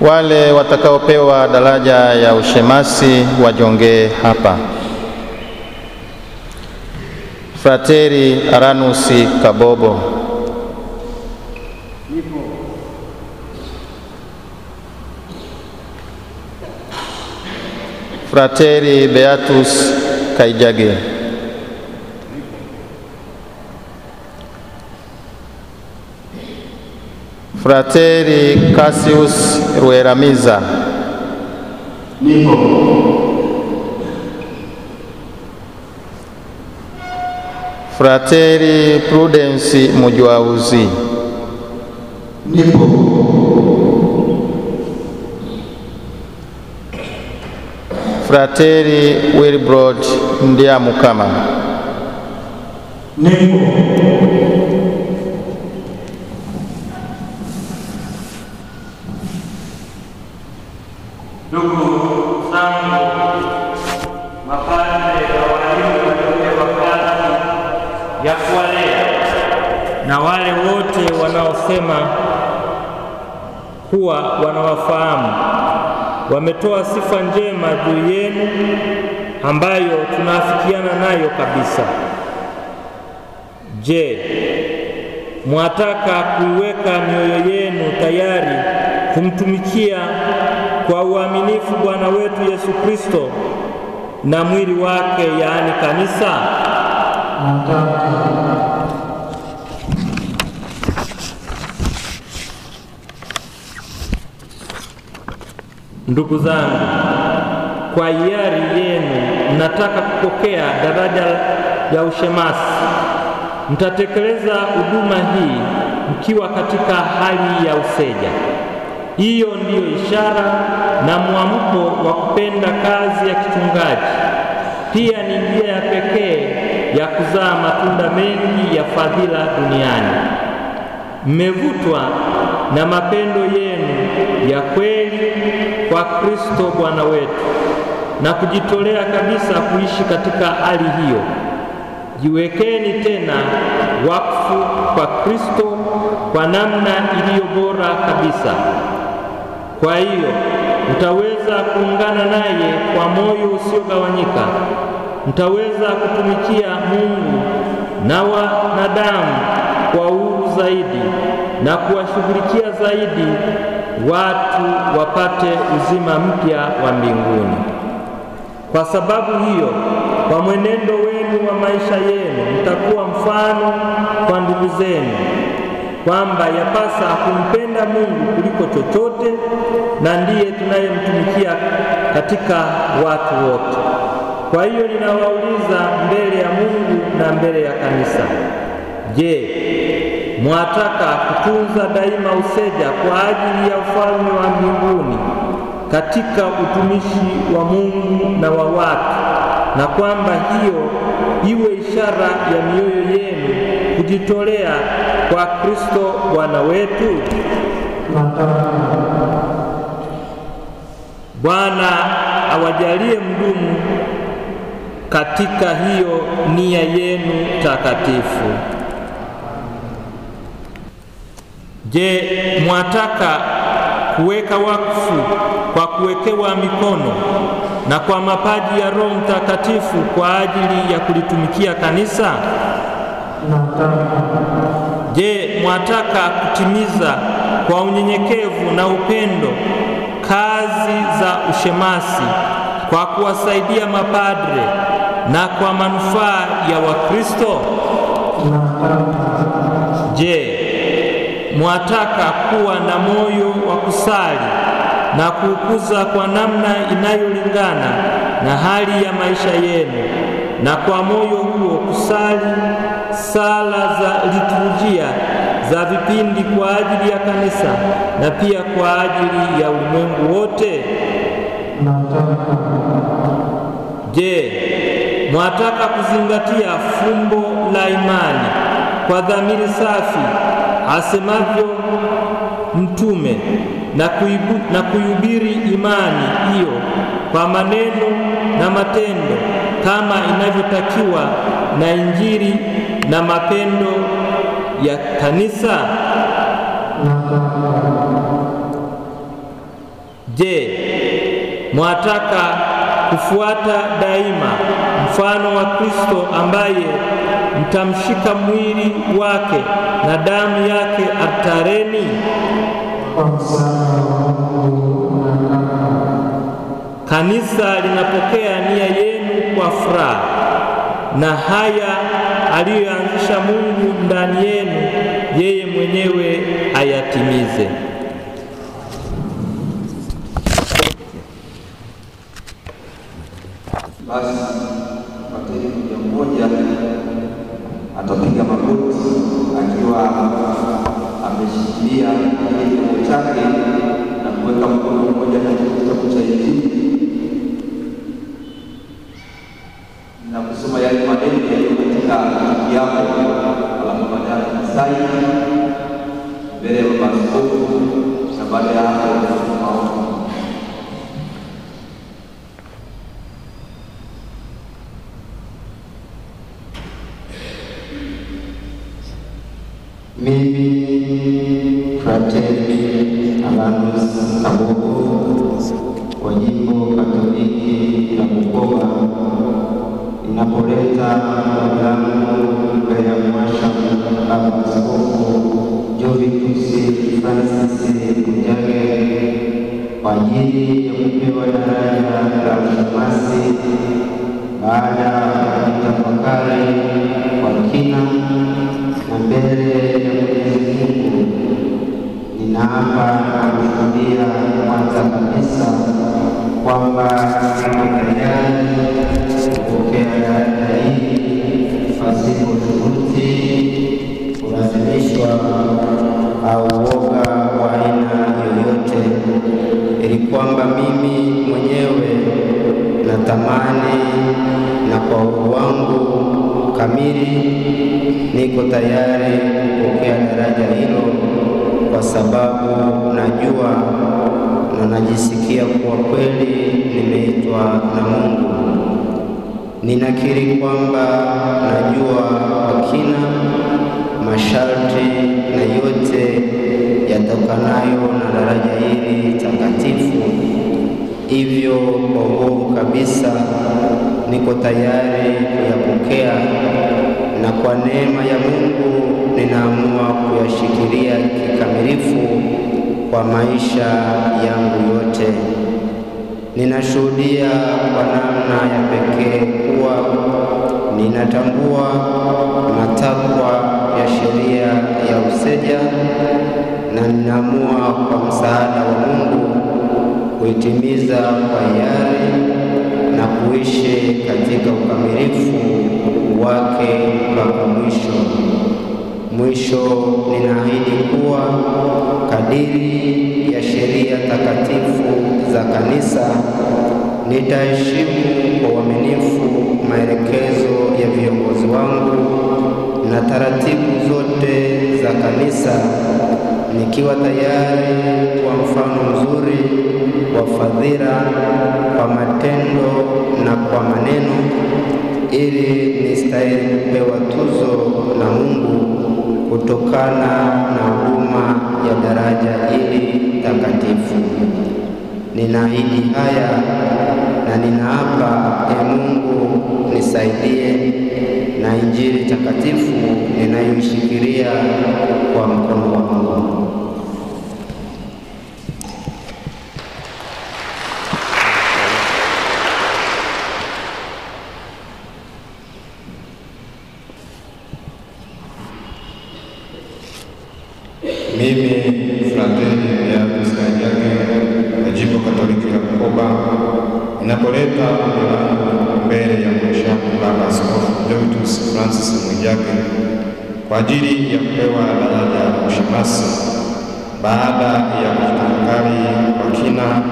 Wale watakaopewa daraja ya ushemasi wajongee hapa. Frateri Aranusi Kabobo. Frateri Beatus Kaijage. Frateri Cassius Rueramiza. Frateri Prudence Mujwauzi. Frateri Wilbrod Ndiamukama. Ndugu zangu mapadre na walimu waliopewa kazi ya kuwalea na wale wote wanaosema kuwa wanawafahamu wametoa sifa njema juu yenu ambayo tunaafikiana nayo kabisa. Je, mwataka kuiweka mioyo yenu tayari kumtumikia kwa uaminifu Bwana wetu Yesu Kristo na mwili wake, yaani kanisa? Ndugu zangu, kwa hiari yenu nataka kupokea daraja ya ushemasi. Mtatekeleza huduma hii mkiwa katika hali ya useja. Hiyo ndiyo ishara na mwamko wa kupenda kazi ya kichungaji. Pia ni njia ya pekee ya kuzaa matunda mengi ya fadhila duniani. Mmevutwa na mapendo yenu ya kweli kwa Kristo Bwana wetu na kujitolea kabisa kuishi katika hali hiyo. Jiwekeni tena wakfu kwa Kristo kwa namna iliyo bora kabisa. Kwa hiyo mtaweza kuungana naye kwa moyo usiogawanyika. Mtaweza kutumikia Mungu na wanadamu kwa uhuru zaidi na kuwashughulikia zaidi watu wapate uzima mpya wa mbinguni. Kwa sababu hiyo, kwa mwenendo wenu wa maisha yenu mtakuwa mfano kwa ndugu zenu kwamba yapasa kumpenda Mungu kuliko chochote na ndiye tunayemtumikia katika watu wote. Kwa hiyo ninawauliza mbele ya Mungu na mbele ya kanisa, je, mwataka kutunza daima useja kwa ajili ya ufalme wa mbinguni katika utumishi wa Mungu na wa watu, na kwamba hiyo iwe ishara ya mioyo yenu kujitolea kwa Kristo Bwana wetu? Bwana awajalie mdumu katika hiyo nia yenu takatifu. Je, mwataka kuweka wakfu kwa kuwekewa mikono na kwa mapaji ya Roho Mtakatifu kwa ajili ya kulitumikia kanisa? Je, mwataka kutimiza kwa unyenyekevu na upendo kazi za ushemasi kwa kuwasaidia mapadre na kwa manufaa ya Wakristo? Je, mwataka kuwa na moyo wa kusali na kuukuza kwa namna inayolingana na hali ya maisha yenu, na kwa moyo huo kusali sala za liturujia za vipindi kwa ajili ya kanisa na pia kwa ajili ya ulimwengu wote? Je, mwataka kuzingatia fumbo la imani kwa dhamiri safi asemavyo mtume na, kuibu, na kuihubiri imani hiyo kwa maneno na matendo kama inavyotakiwa na Injili na mapendo ya kanisa? Je, mwataka kufuata daima mfano wa Kristo ambaye mtamshika mwili wake na damu yake altareni? Kanisa linapokea nia yenu kwa furaha, na haya aliyoanzisha Mungu ndani yenu, yeye mwenyewe ayatimize. Basi pateni mja mmoja atapiga magoti akiwa ameshikilia kifungo chake na kuweka mkono mmoja katika kitabu cha Injili na kusoma yale maneno yaliyo katika kiapo, alafu baadaye atasaini mbele ya baba askofu, na baada ya kamili niko tayari kupokea daraja hilo, kwa sababu najua na najisikia kuwa kweli nimeitwa na Mungu. Ninakiri kwamba najua kwa kina masharti na yote yatokanayo na daraja hili takatifu, hivyo kwa uhuru kabisa niko tayari kuyapokea na kwa neema ya Mungu ninaamua kuyashikilia kikamilifu kwa maisha yangu yote. Ninashuhudia kwa namna ya pekee kuwa ninatambua matakwa ya sheria ya useja na ninaamua kwa msaada wa Mungu kuitimiza kwa hiari na kuishi katika ukamilifu wake mpaka mwisho. Mwisho, ninaahidi kuwa kadiri ya sheria takatifu za kanisa nitaheshimu kwa uaminifu maelekezo ya viongozi wangu na taratibu zote za kanisa, nikiwa tayari kwa mfano mzuri wa fadhila kwa matendo na kwa maneno, ili nistahili kupewa tuzo na Mungu kutokana na huduma ya daraja hili takatifu. Ninaahidi haya na ninaapa, e Mungu nisaidie na Injili takatifu ninayoishikilia kwa mkono wangu. Mimi Frateri Beatus Kanyage wa jimbo Katoliki la Bukoba, ninapoleta ombi langu mbele ya Mhashamu Baba Askofu Jovitus Francis Mwijage kwa ajili ya kupewa daraja la ushemasi baada ya kutafakari kwa kina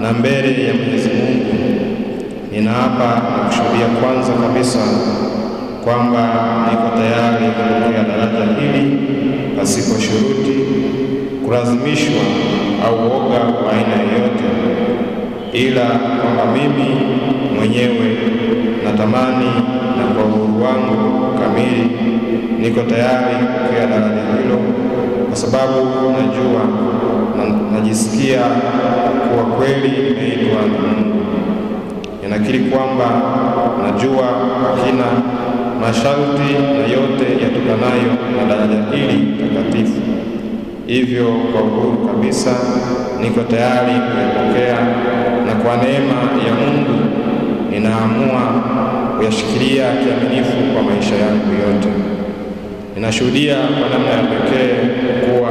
na mbele ya Mwenyezi Mungu, ninaapa na kushuhudia kwanza kabisa kwamba niko tayari kupokea daraja hili pasipo shuruti, kulazimishwa au woga wa aina yoyote, ila kwamba mimi mwenyewe natamani na kwa uhuru wangu kamili niko tayari kupokea daraja hilo, kwa sababu najua na najisikia kuwa kweli nimeitwa na Mungu. Ninakiri kwamba najua kwa kina masharti na yote yatokanayo na daraja hili takatifu. Hivyo kwa uhuru kabisa niko tayari kuyapokea, na kwa neema ya Mungu ninaamua kuyashikilia kiaminifu kwa maisha yangu yote. Ninashuhudia kwa namna ya pekee kuwa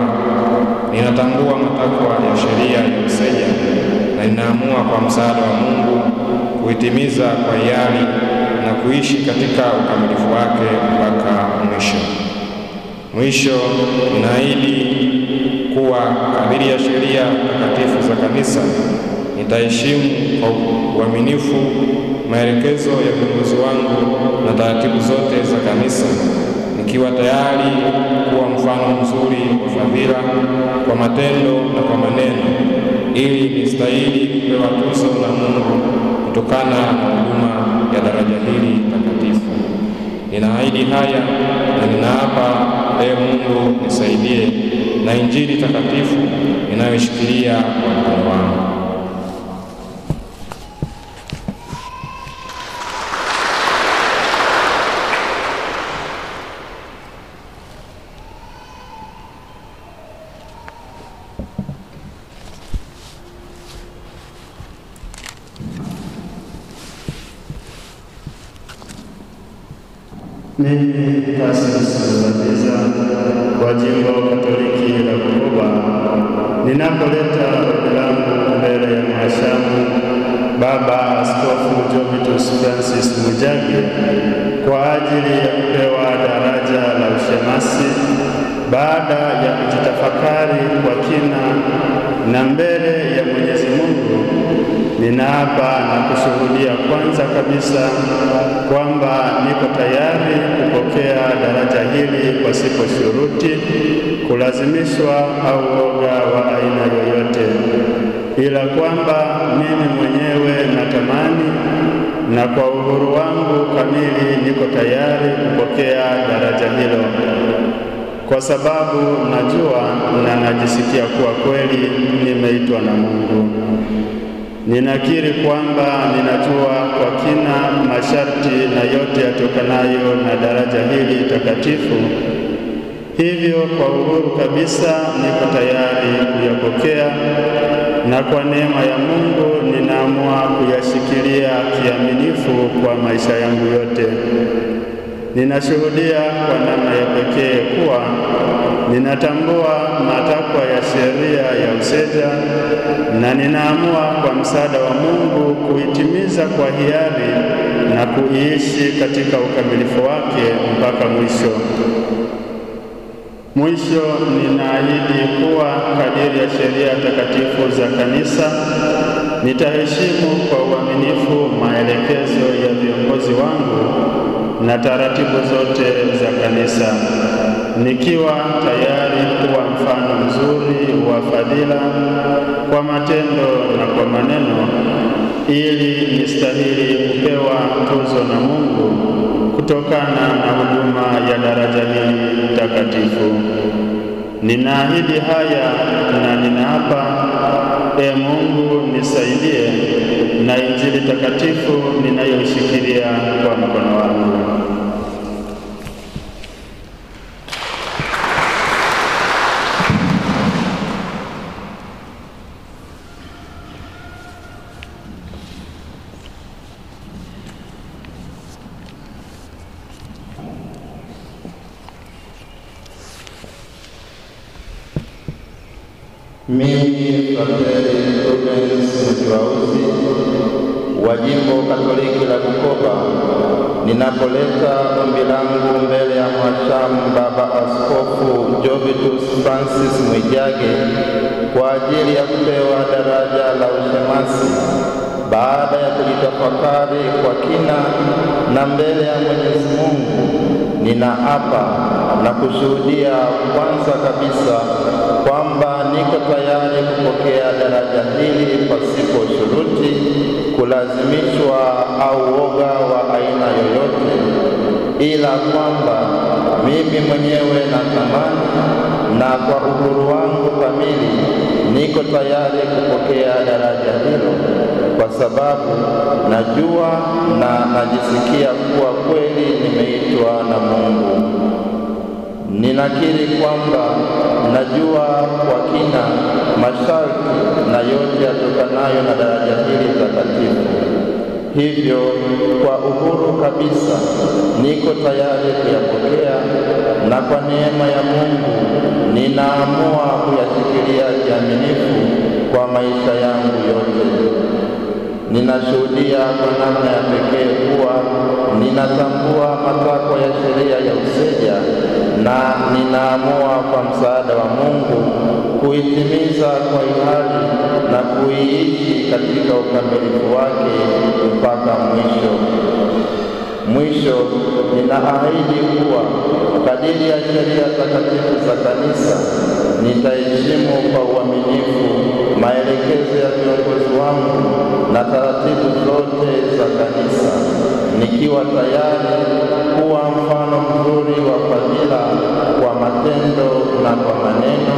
ninatambua matakwa ya sheria ya useja na ninaamua kwa msaada wa Mungu kuitimiza kwa hiari na kuishi katika ukamilifu wake mpaka mwisho. Mwisho, ninaahidi kuwa kadiri ya sheria takatifu za kanisa nitaheshimu kwa uaminifu maelekezo ya viongozi wangu na taratibu zote za kanisa, nikiwa tayari kuwa mfano mzuri wa fadhila kwa matendo na kwa maneno, ili nistahili kupewa tuzo la Mungu kutokana na huduma ya daraja hili takatifu. Ninaahidi haya na ninaapa, Ee Mungu nisaidie na Injili takatifu inayoshikilia kwa mkono wangu. Mimi Tarsisi Msabatiza wa Jimbo Katoliki la Bukoba, ninapoleta ombi langu mbele ya mhashamu Baba Askofu Jovitus Francis Mwijage kwa ajili ya kupewa daraja la ushemasi baada ya kujitafakari kwa kina na mbele ya Mwenyezi Mungu, ninaapa na kushuhudia kwanza kabisa kwamba niko tayari kupokea daraja hili pasipo shuruti, kulazimishwa au woga wa aina yoyote, ila kwamba mimi mwenyewe natamani na kwa uhuru wangu kamili niko tayari kupokea daraja hilo kwa sababu najua na najisikia kuwa kweli nimeitwa na Mungu. Ninakiri kwamba ninajua kwa kina masharti na yote yatokanayo na daraja hili takatifu. Hivyo kwa uhuru kabisa niko tayari kuyapokea, na kwa neema ya Mungu ninaamua kuyashikilia kiaminifu kwa maisha yangu yote. Ninashuhudia kwa namna ya pekee kuwa ninatambua matakwa ya sheria ya useja na ninaamua kwa msaada wa Mungu kuitimiza kwa hiari na kuiishi katika ukamilifu wake mpaka mwisho. Mwisho, ninaahidi kuwa kadiri ya sheria takatifu za kanisa nitaheshimu kwa uaminifu maelekezo ya viongozi wangu na taratibu zote za kanisa, nikiwa tayari kuwa mfano mzuri wa fadhila kwa matendo na kwa maneno, ili nistahili kupewa tuzo na Mungu kutokana na huduma ya daraja hili takatifu. Ninaahidi haya na ninaapa, e Mungu nisaidie na Injili takatifu ninayoishikilia kwa mkono wangu. Mimi Frateri Rubens Mtiwauzi wa Jimbo Katoliki la Bukoba, ninapoleta ombi langu mbele ya mhashamu Baba Askofu Jovitus Francis Mwijage kwa ajili ya kupewa daraja la ushemasi. Baada ya kujitafakari kwa kina na mbele ya Mwenyezi Mungu, ninaapa na kushuhudia kwanza kabisa kwamba niko tayari kupokea daraja hili pasipo shuruti, kulazimishwa au woga wa aina yoyote, ila kwamba mimi mwenyewe natamani na kwa uhuru wangu kamili niko tayari kupokea daraja hilo, kwa sababu najua na najisikia kuwa kweli nimeitwa na Mungu. Ninakiri kwamba najua kwa kina masharti na yote yatokanayo na daraja hili takatifu. Hivyo kwa uhuru kabisa niko tayari kuyapokea, na kwa neema ya Mungu ninaamua kuyashikilia kiaminifu kwa maisha yangu yote. Ninashuhudia kwa namna ya pekee kuwa ninatambua matakwa ya sheria ya useja na ninaamua kwa msaada wa Mungu kuitimiza kwa hiari na kuiishi katika ukamilifu wake mpaka mwisho. Mwisho, ninaahidi kuwa kadiri ya sheria takatifu za Kanisa nitaheshimu kwa uaminifu maelekezo ya viongozi wangu na taratibu zote za Kanisa, nikiwa tayari kuwa mfano mzuri wa fadhila kwa matendo na kwa maneno,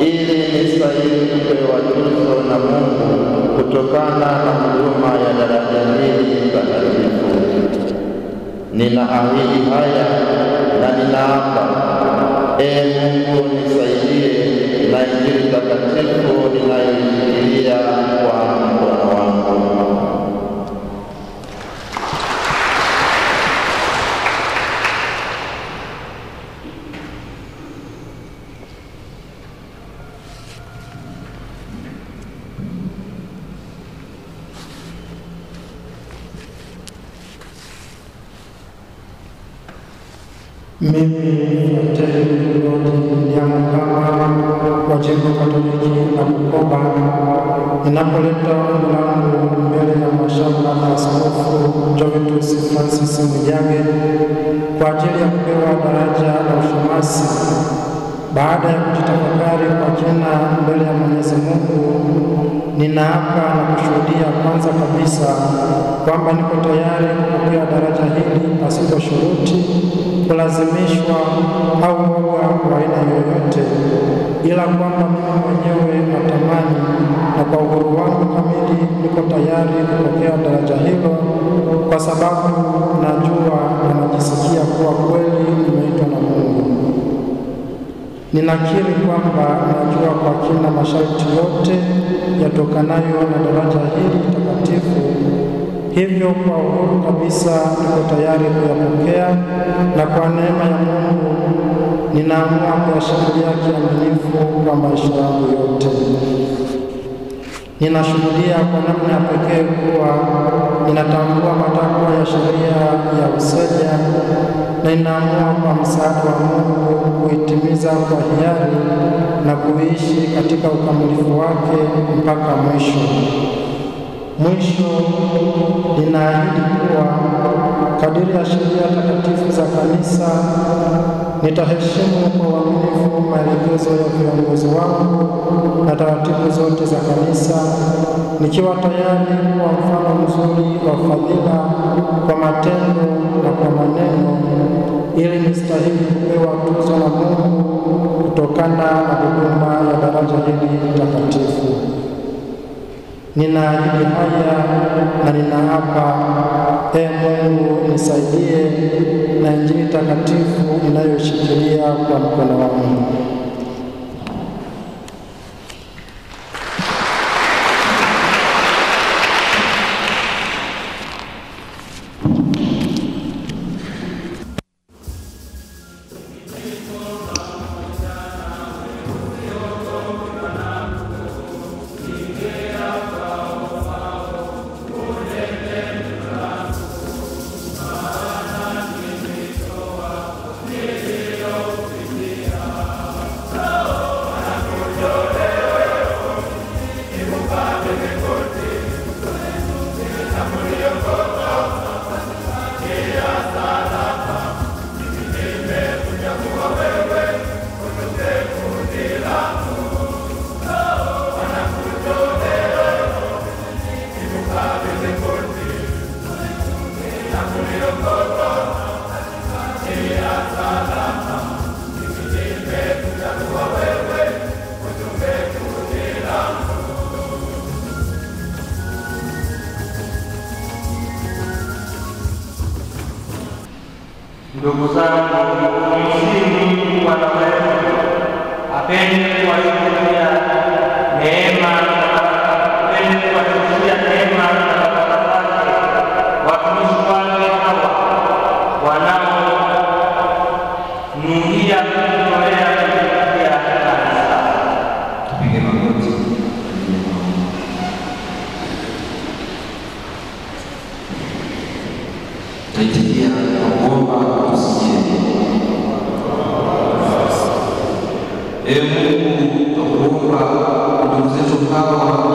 ili nistahili kupewa tuzo na Mungu kutokana na huduma ya daraja hili takatifu. Ninaahidi haya na ninaapa, ee Mungu nisaidie na Injili takatifu ninayoishikilia kwa Katoliki la Bukoba, ninapoleta ombi mbele ya mashamba Askofu Jovitus Francis Mwijage kwa ajili ya kupewa daraja la ushemasi, baada ya kujitafakari kwa kina mbele ya Mwenyezi Mungu, ninaapa na kushuhudia kwanza kabisa kwamba niko tayari kupokea daraja hili pasipo shuruti, kulazimishwa au woga wa aina yoyote, ila kwamba mimi mwenyewe natamani na kwa uhuru wangu kamili niko tayari kupokea daraja hilo, kwa sababu najua na najisikia kuwa kweli Ninakiri kwamba najua kwa kina masharti yote yatokanayo na daraja hili takatifu, hivyo kwa uhuru kabisa niko tayari kuyapokea, na kwa neema ya Mungu ninaamua kuyashikilia kiaminifu kwa maisha yangu yote. Ninashuhudia kwa namna ya pekee kuwa ninatambua matakwa ya sheria ya useja na ninaamua kwa msaada wa Mungu kuitimiza kwa hiari na kuishi katika ukamilifu wake mpaka mwisho. Mwisho, ninaahidi kuwa kadiri ya sheria takatifu za Kanisa nitaheshimu kwa uaminifu maelekezo ya viongozi wangu na taratibu zote za Kanisa, nikiwa tayari kuwa mfano mzuri wa fadhila kwa matendo ili nistahili kupewa tuzo na Mungu kutokana na huduma ya daraja hili takatifu. Ninaahidi haya na ninaapa, e Mungu nisaidie na Injili takatifu ninayoshikilia kwa mkono wangu. Ndugu zangu, msingi wa ndoa yetu apende kuwazungumzia neema é muito ocupa o resultado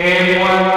and one